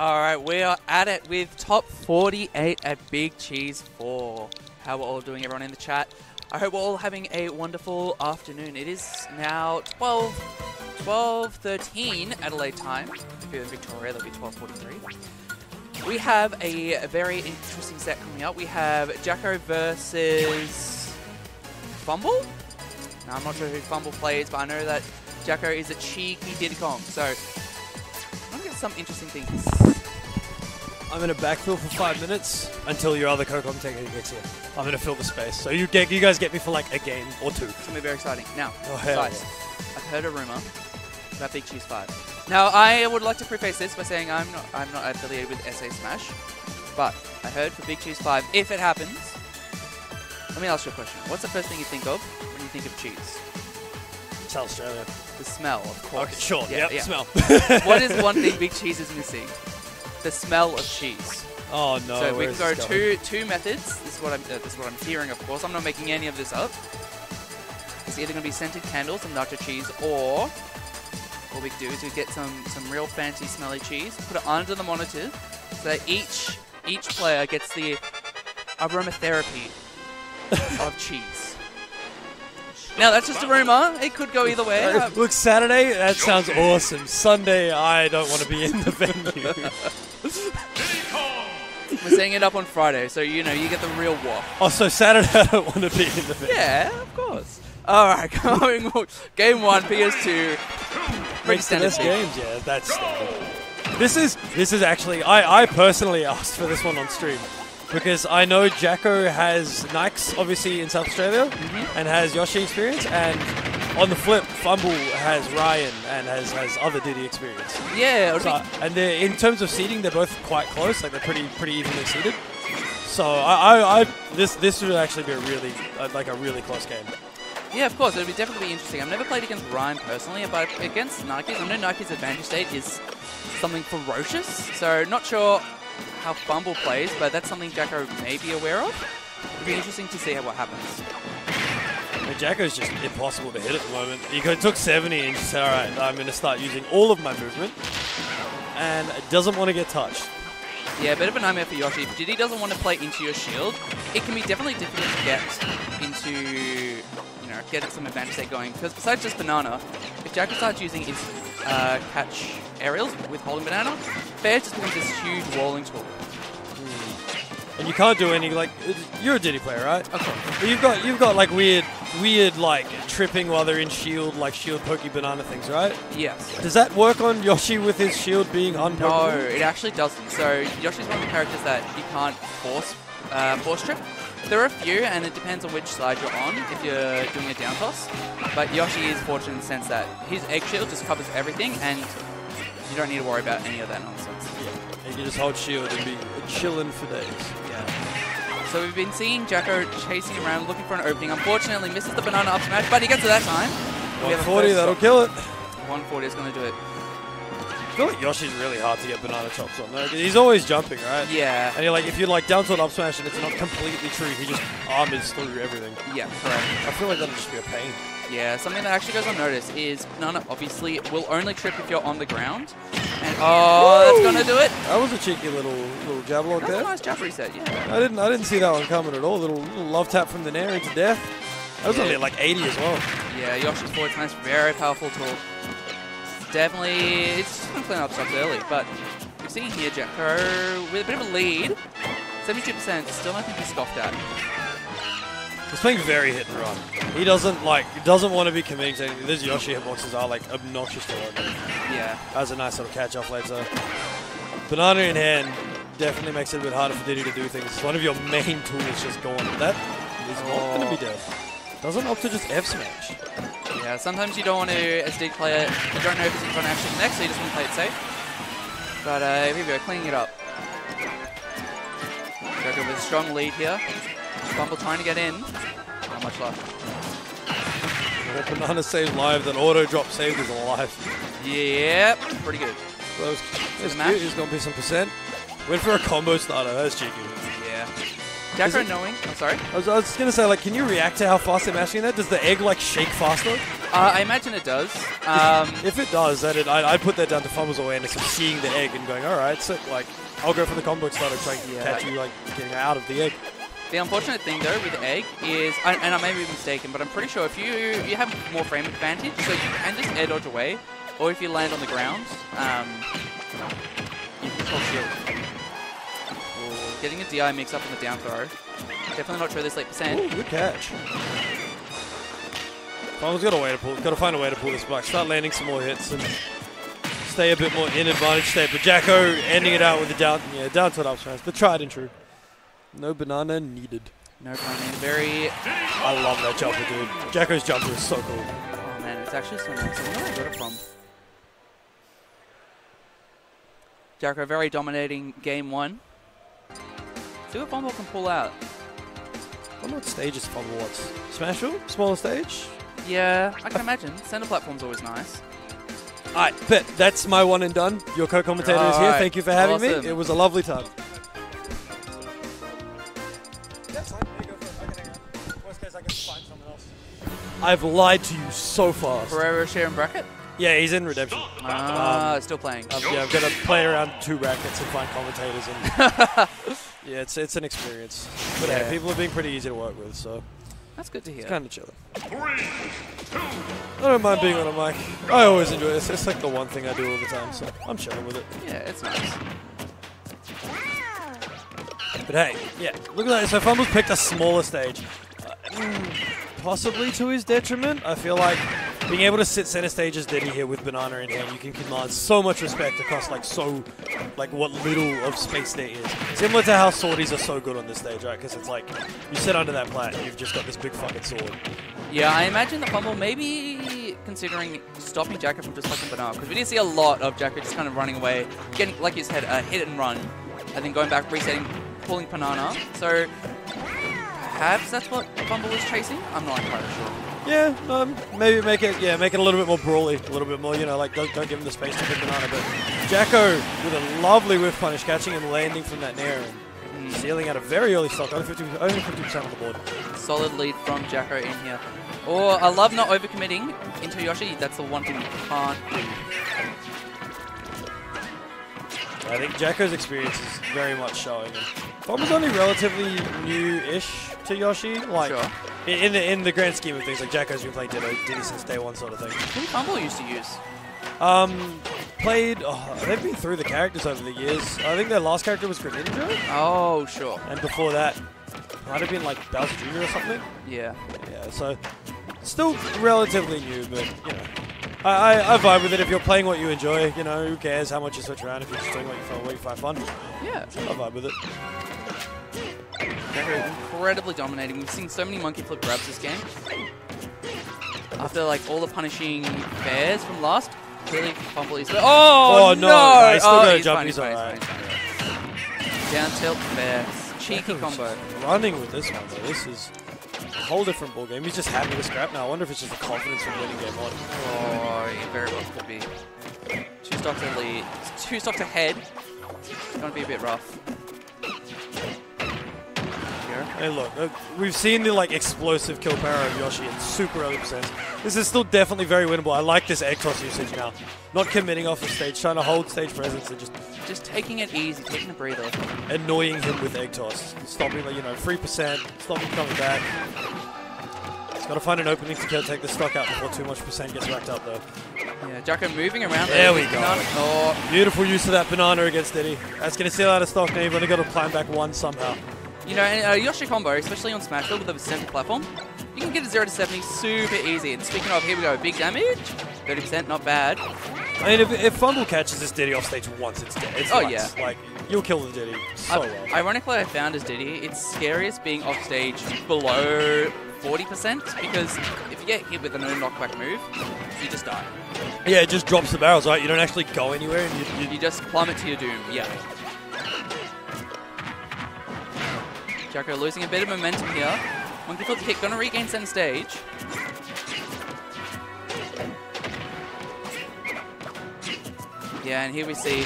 All right, we are at it with top 48 at Big Cheese 4. How we're all doing, everyone in the chat. I hope we're all having a wonderful afternoon. It is now 12, 12 13 Adelaide time. If you're in Victoria, that'll be 12.43. We have a very interesting set coming up. We have Jacko versus Fumble. Now, I'm not sure who Fumble plays, but I know that Jacko is a cheeky Kong. So, some interesting things. I'm going to backfill for five minutes until your other co commentator gets here. I'm going to fill the space. So you get, you guys get me for like a game or two. It's going to be very exciting. Now, Oh, guys, I've heard a rumor about Big Cheese 5. Now, I would like to preface this by saying I'm not, I'm not affiliated with SA Smash, but I heard for Big Cheese 5, if it happens, let me ask you a question. What's the first thing you think of when you think of cheese? South Australia. The smell, of course. Okay, sure. Yeah, yep, yeah. smell. what is one thing Big Cheese is missing? The smell of cheese. Oh no. so we can go two two methods. This is what I'm uh, this is what I'm hearing. Of course, I'm not making any of this up. It's either going to be scented candles and nacho cheese, or what we do is we get some some real fancy smelly cheese, put it under the monitor, so that each each player gets the aromatherapy of cheese. Now that's just a rumor. It could go either way. Uh, Look, Saturday, that sounds awesome. Sunday, I don't want to be in the venue. We're setting it up on Friday, so you know you get the real waft. oh, so Saturday, I don't want to be in the venue. Yeah, of course. All right, going on. game one, PS2. Pretty standard games, yeah, that's standard. This is this is actually I, I personally asked for this one on stream because I know Jacko has Nikes obviously in South Australia Mm-hmm. and has Yoshi experience and on the flip Fumble has Ryan and has, has other Diddy experience. Yeah, So, and they're, in terms of seating, they're both quite close. Like they're pretty pretty evenly seated. So I, I, I this this would actually be a really uh, like a really close game. yeah, of course. It'll be definitely interesting. I've never played against Ryan personally, but against Nikes, I know Nike's advantage state is something ferocious. So not sure how Fumble plays, but that's something Jacko may be aware of. It'll be interesting to see how what happens. But Jacko's just impossible to hit at the moment. He took 70 and just said, all right, I'm going to start using all of my movement. And doesn't want to get touched. Yeah, a bit of a nightmare for Yoshi. If Diddy doesn't want to play into your shield, it can be definitely difficult to get into, you know, get some advantage there going. Because besides just banana, if Jacko starts using his uh, catch aerials with holding banana, Bear just becomes this huge walling tool. And you can't do any, like, you're a Diddy player, right? But you've got, you've got like weird, weird, like, tripping while they're in shield, like shield pokey banana things, right? Yes. Does that work on Yoshi with his shield being on? No, it actually doesn't. So Yoshi's one of the characters that you can't force uh, force trip. There are a few, and it depends on which side you're on if you're doing a down toss. But Yoshi is fortunate in the sense that his egg shield just covers everything, and you don't need to worry about any of that nonsense. Yeah, You just hold shield and be chilling for days. Yeah. So we've been seeing Jacko chasing around, looking for an opening. Unfortunately, misses the banana up smash, but he gets it that time. We have a 140, that'll kill it. 140 is going to do it. I feel like Yoshi's really hard to get banana chops on. though. He's always jumping, right? Yeah. And you're like, if you're like down to an up smash and it's not completely true, he just armors through everything. Yeah, correct. I feel like that'll just be a pain. Yeah, something that actually goes unnoticed is Banana obviously will only trip if you're on the ground. And oh, that's gonna do it. That was a cheeky little little jab lock there. nice jab reset, yeah. I didn't I didn't see that one coming at all. Little little love tap from the Nair into death. That was Yeah. only at like 80 as well. Yeah, Yoshi's forward smash, very powerful tool. Definitely, it's just gonna clean up stuff early, but we've seen here Jacko with a bit of a lead. 72%, still nothing to be scoffed at. He's playing very hit and run. He doesn't like he doesn't want to be committing to anything. These Yoshi hitboxes are like obnoxious to run. Yeah. That's a nice little catch off later. Banana in hand definitely makes it a bit harder for Diddy to do things. One of your main tools just gone. That is not going to be oh. dead. Doesn't opt to just F smash. Yeah, sometimes you don't want to, as a dig player, you don't know if it's going to actually next, so you just want to play it safe. But uh, here we go, cleaning it up. Jacko with a strong lead here. Fumble trying to get in. Not much left. Well, Banana saved live, then auto drop saved his life. Yep, pretty good. So that was, that's match. cute. He's to be some percent. Went for a combo starter. That's cheeky. Jacko knowing, I'm sorry. I was, I was going to say, like, can you react to how fast they're mashing that? Does the egg, like, shake faster? Uh, I imagine it does. Um, If it does, then it, I, I'd put that down to Fumble's awareness of seeing the egg and going, all right, so like I'll go for the combo start and try and Yeah. catch you like getting out of the egg. the unfortunate thing though with egg is, and I may be mistaken, but I'm pretty sure if you you have more frame advantage, so you can just air dodge away, or if you land on the ground, um, you can control shield. Ooh, getting a DI mix up on the down throw. Definitely not sure this late percent. Ooh, good catch. Fumble's got a way to pull, got to find a way to pull this back. Start landing some more hits and stay a bit more in advantage state. But Jacko ending it out with the down, yeah, down to up smash. The tried and true. No banana needed. No banana. Very. I love that jumper, dude. Jacko's jumper is so cool. Oh man, it's actually so nice. I wonder where I got it from. Jericho very dominating game one. See what Fumble can pull out. I wonder what stage is Fumble what's? Smashville? Smaller stage? Yeah, I can imagine. Center platform's always nice. Alright, bet that's my one and done. Your co-commentator is here. Alright, Thank you for having awesome. me. It was a lovely time. I've lied to you so fast. Ferrero share and bracket? Yeah, he's in Redemption. Ah, still playing. Um, yeah, I've got to play around two brackets and find commentators, and yeah, it's it's an experience. But Yeah. hey, people are being pretty easy to work with, so That's good to hear. it's kind of chilling. I don't mind being on a mic. I always enjoy this. It's like the one thing I do all the time, so I'm chilling with it. Yeah, it's nice. But hey, yeah, look at that. So Fumbles picked a smaller stage. Uh, mm, possibly to his detriment. I feel like being able to sit center stage as Diddy here with Banana in hand, you can command so much respect across like so, like what little of space there is. Similar to how swordies are so good on this stage, right? Because it's like, you sit under that plat, you've just got this big fucking sword. Yeah, I imagine the Fumble maybe considering stopping Jacko from just fucking banana because we did see a lot of Jacko just kind of running away, getting like you said, a hit and run, and then going back, resetting, pulling banana. So perhaps that's what Fumble was chasing. I'm not quite sure. Yeah, um, maybe make it, yeah, make it a little bit more brawly, a little bit more, you know, like don't, don't give him the space to pick Banana. But Jacko with a lovely whiff punish, catching and landing from that nair and sealing out a very early stock, only 50, only 50% on the board. Solid lead from Jacko in here. Or I love not overcommitting into Yoshi. That's the one thing you can't do. I think Jacko's experience is very much showing. And Fumble's only relatively new-ish to Yoshi, like Sure. in, in the in the grand scheme of things. Like Jacko's been playing Diddy, Diddy since day one, sort of thing. Who Fumble used to use? Um, played. Oh, they've been through the characters over the years. I think their last character was Greninja, Oh, sure. and before that, might have been like Bowser Jr. or something. Yeah. Yeah, so still relatively new, but you know, I, I, I vibe with it. If you're playing what you enjoy, you know, who cares how much you switch around if you're just doing what you find, what you find fun. Yeah. I vibe with it. Jacko incredibly dominating. We've seen so many monkey flip grabs this game. After like all the punishing bears from last, clearly Fumble is. Oh, Oh, no, no, he's still oh, he's jump, he's alright. fine, fine. Down tilt bear. Cheeky combo. Running with this one though. This is a whole different ball game. He's just happy to scrap now. I wonder if it's just the confidence from winning game one. Oh, it very well could be. Two stocks to lead. Two stocks ahead. It's gonna be a bit rough. Hey, look, uh, we've seen the like explosive kill power of Yoshi in super early percents. This is still definitely very winnable. I like this egg toss usage now. Not committing off the stage, trying to hold stage presence and just Just taking it easy, taking a breather. annoying him with egg toss, stopping like you know three percent, stopping him coming back. He's got to find an opening to kill, take the stock out before too much percent gets racked up though. Yeah, Jacko moving around. There we go. Oh, Beautiful use of that banana against Diddy. That's going to seal out of stock now. You've only got to climb back one somehow. You know, and, uh, Yoshi combo, especially on Smashville with a center platform, you can get a 0 to 70 super easy. And speaking of, here we go, big damage, 30%, not bad. I mean, if, if Fumble catches this Diddy off stage once, it's dead. It's Oh, nuts. Like, you'll kill the Diddy so I- well. Ironically, I found as Diddy, it's scariest being off stage below 40% because if you get hit with a no knockback move, you just die. yeah, it just drops the barrels, right? You don't actually go anywhere, and you, you You just plummet to your doom, yeah. Jacko losing a bit of momentum here. Monkey flip kick, gonna regain center stage. Yeah, and here we see,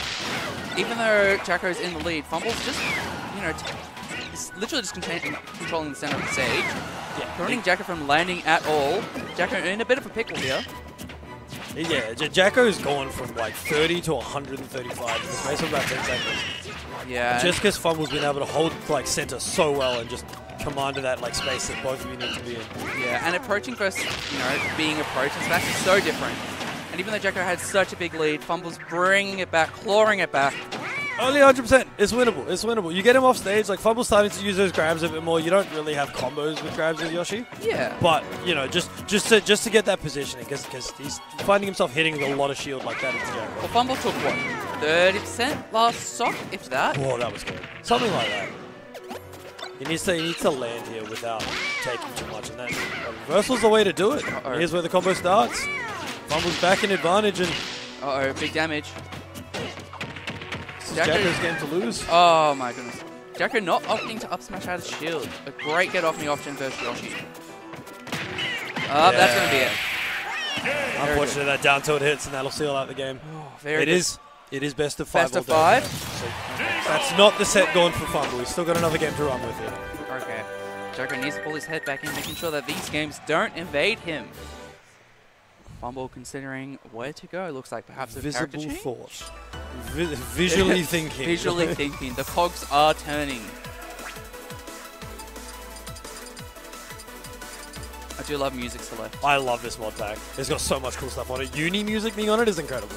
even though Jacko's in the lead, Fumble's just, you know, literally just controlling the center of the stage. Yeah. preventing Jacko from landing at all. Jacko in a bit of a pickle here. Yeah, J- Jacko's gone from like 30 to 135 in the space of about 10 seconds. Yeah. Just because Fumble's been able to hold like center so well and just command to that like space that both of you need to be in. Yeah, and approaching versus, you know, being approached and smash is so different. And even though Jacko had such a big lead, Fumble's bringing it back, clawing it back. Only 100%. It's winnable. It's winnable. You get him off stage, like Fumble's starting to use those grabs a bit more. You don't really have combos with grabs with Yoshi. Yeah. But, you know, just just to just to get that positioning, because he's finding himself hitting a lot of shield like that. Well, Fumble took what? 30% last sock, if that? Whoa, that was good. Something like that. He needs to he needs to land here without taking too much, and then reversal's the way to do it. Uh-oh. Here's where the combo starts. Fumble's back in advantage, and Uh oh, big damage. This is Jacko- game to lose. Oh my goodness. Jacko not opting to up smash out of shield. A great get off me option versus Yoshi. Oh, that's going to be it. Unfortunately, that down tilt hits, and that'll seal out the game. Oh, very It good. is. It is best of five. Best of five? So that's not the set going for Fumble. He's still got another game to run with here. Okay. Jacko needs to pull his head back in, making sure that these games don't invade him. Fumble considering where to go. it Looks like perhaps a character Visible change? thought. Vi- visually thinking. Visually thinking. The cogs are turning. I do love music select. I love this mod pack. It's got so much cool stuff on it. Uni music being on it is incredible.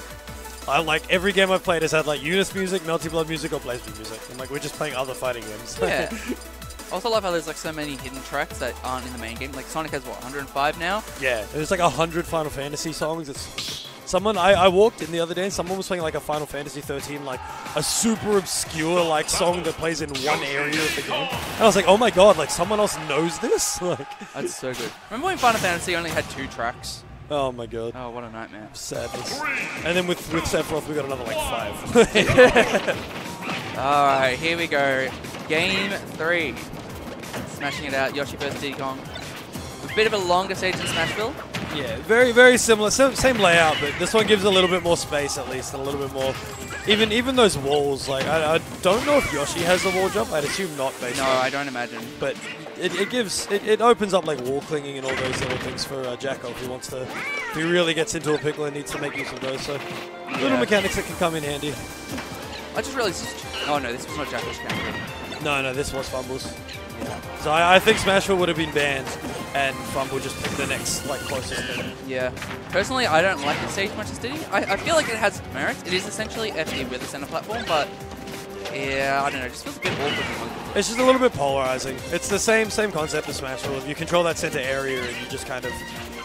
I like every game I've played has had like Unis music, Melty Blood music, or BlazBlue music. And like we're just playing other fighting games. Yeah. also love how there's like so many hidden tracks that aren't in the main game. Like Sonic has what 105 now. yeah. There's like hundred Final Fantasy songs. It's someone I, I walked in the other day and someone was playing like a Final Fantasy 13, like a super obscure like song that plays in one area of the game. And I was like, oh my god, like someone else knows this? Like, That's so good. Remember when Final Fantasy only had two tracks? oh my god. Oh, what a nightmare. Sadness. And then with with Sephiroth we got another like five. All right, here we go. Game three. Smashing it out. Yoshi versus Kong. A bit of a longer stage than Smashville. Yeah, very very similar, same, same layout, but this one gives a little bit more space at least, and a little bit more. Even even those walls, like I, I don't know if Yoshi has a wall jump. I'd assume not, based No. I don't imagine. But it, it gives it, it opens up like wall clinging and all those little things for uh, Jacko if he wants to. If he really gets into a pickle and needs to make use of those, so little mechanics that can come in handy. I just realized. Oh no, this was not Jacko's camera. No, no, this was fumbles. So I, I think Smashville would have been banned, and Fumble just picked the next like closest thing. Yeah. Personally, I don't like the stage much as Diddy. I, I feel like it has merit. It is essentially FD with a center platform, but yeah, I don't know. It just feels a bit awkward. It's just a little bit polarizing. It's the same same concept as Smashville. If you control that center area and you just kind of,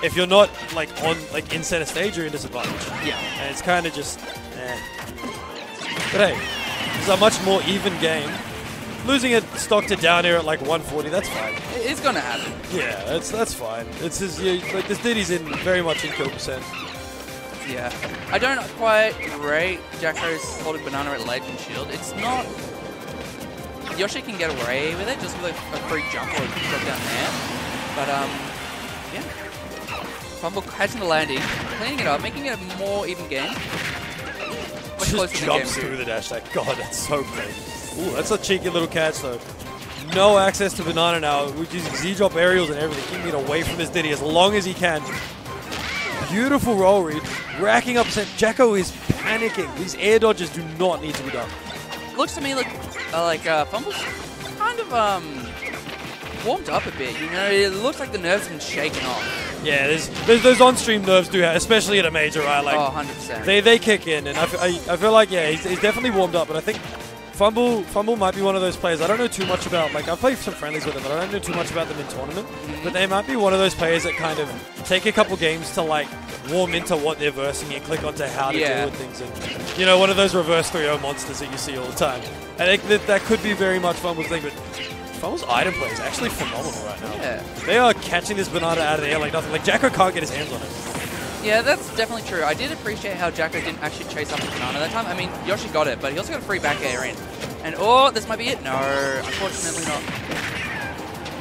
if you're not like on like in center stage, you're in disadvantage. Yeah. And it's kind of just, eh. But hey, it's a much more even game. Losing it stock to down here at like 140, that's fine. It's gonna happen. Yeah, that's that's fine. It's just, yeah, like this Diddy's in very much in kill percent. Yeah. I don't quite rate Jacko's holding banana at ledge and shield. It's not. Yoshi can get away with it just with a, a free jump or a drop down there. But, um, yeah. Fumble catching the landing, cleaning it up, making it a more even game. Much Just to jumps game through the dash attack. God, that's so great. Ooh, that's a cheeky little catch though. No access to banana now. We're using Z-drop aerials and everything, keeping it away from this Diddy as long as he can. Beautiful roll read, racking up set. Jacko is panicking. These air dodges do not need to be done. looks to me like uh, like uh, Fumble's kind of um warmed up a bit. You know, it looks like the nerves have been shaken off. Yeah, there's, there's those on-stream nerves do have, especially at a major, right? Like oh, 100 percent. they they kick in, and I, f- I- I feel like yeah, he's, he's definitely warmed up. But I think Fumble Fumble might be one of those players. I don't know too much about. Like I've played some friendlies with him, but I don't know too much about them in tournament. But they might be one of those players that kind of take a couple games to like warm into what they're versing and click onto how to Yeah. deal with things. And you know, one of those reverse 3-0 monsters that you see all the time. I think that that could be very much Fumble's thing, but. Fumble's item play is actually phenomenal right now. Yeah. They are catching this banana out of the air like nothing. Like Jacko can't get his hands on it. Yeah, that's definitely true. I did appreciate how Jacko didn't actually chase up the banana that time. I mean, Yoshi got it, but he also got a free back air in. And oh, this might be it. No, unfortunately not.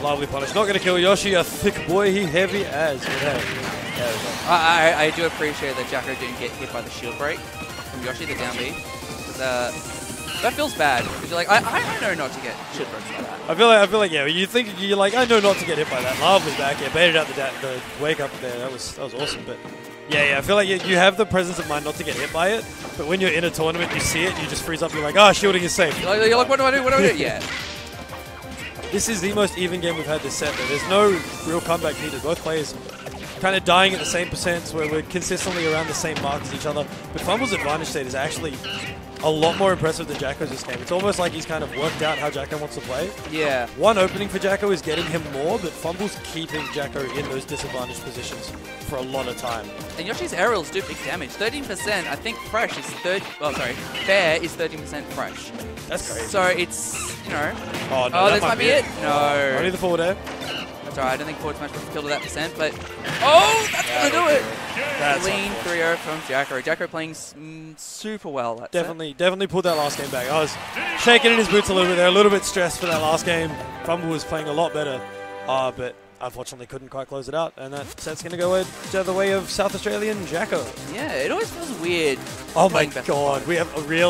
Lovely punish. Not going to kill Yoshi, a thick boy. He heavy as. But hey, there we go. I, I, I do appreciate that Jacko didn't get hit by the shield break from Yoshi, the down B. uh, That feels bad. Because you're like, I, I I know not to get shit roped by that. I feel like I feel like yeah. You think you're like I know not to get hit by that. Lovely back air, baited out the the wake up there. That was that was awesome. But yeah, yeah. I feel like you, you have the presence of mind not to get hit by it. But when you're in a tournament, you see it, you just freeze up. You're like, ah, shielding is safe. You're like, you're like, what do I do? What do I do? Yeah. This is the most even game we've had this set. Though. There's no real comeback needed. Both players kind of dying at the same percents where we're consistently around the same mark as each other. But Fumble's advantage state is actually a lot more impressive than Jacko's this game. It's almost like he's kind of worked out how Jacko wants to play. Yeah. One opening for Jacko is getting him more, but Fumble's keeping Jacko in those disadvantaged positions for a lot of time. And Yoshi's aerials do big damage. 13%, I think fresh is 30, oh sorry, fair is 13% fresh. That's great. So it's, you know, Oh, no, oh, that this might be it. Only No. the forward air. That's alright, I don't think forward smash would have killed at that percent, but, oh, that's gonna do it. That's Clean 3-0 from Jacko. Jacko playing mm, super well. That's Definitely, definitely pulled that last game back. I was shaking in his boots a little bit there, a little bit stressed for that last game. Fumble was playing a lot better, uh, but unfortunately couldn't quite close it out. And that set's going to go to the way of South Australian Jacko. Yeah, it always feels weird. Oh my playing Best of god, we have a real